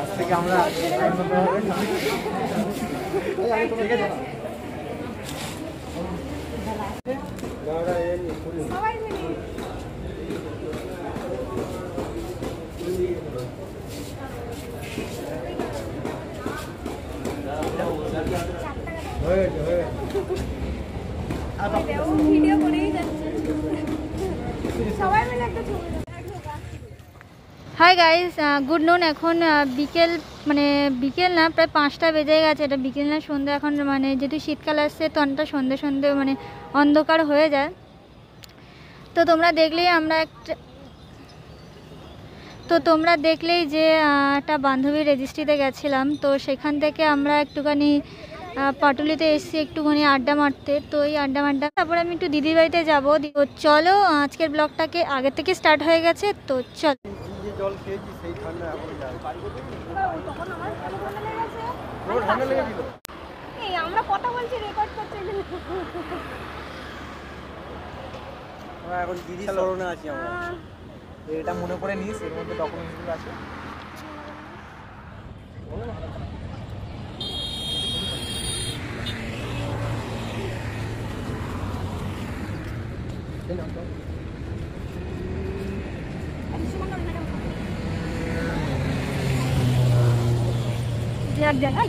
আজ থেকে আমরা ঠিক আছে সবাই মিলে হয়ে গেছে হয়ে গেছে ভিডিও করেই যাচ্ছে সবাই মিলে একটা ছবি হাই গাইস গুড নুন এখন বিকেল মানে বিকেল না, প্রায় পাঁচটা বেজে গেছে। এটা বিকেল না, সন্ধ্যা। এখন মানে যেহেতু শীতকাল আসছে, তো অনেকটা সন্ধে সন্ধে মানে অন্ধকার হয়ে যায়। তো তোমরা দেখলেই আমরা একটা তো তোমরা দেখলেই যে একটা বান্ধবীর রেজিস্ট্রিতে গেছিলাম। তো সেখান থেকে আমরা একটুখানি পাটুলিতে এসেছি একটুখানি আড্ডা মারতে। তো এই আড্ডা মাড্ডা তারপর আমি একটু দিদির বাড়িতে যাব। তো চলো আজকের ব্লগটাকে আগে থেকে স্টার্ট হয়ে গেছে। তো চলো। আমরা কথা বলছি রেকর্ড করতে এখন দিদি স্মরণে আছি আমরা। এটা মনে করে নিস এর মধ্যে ডকুমেন্টসগুলো আছে। Jangan-jangan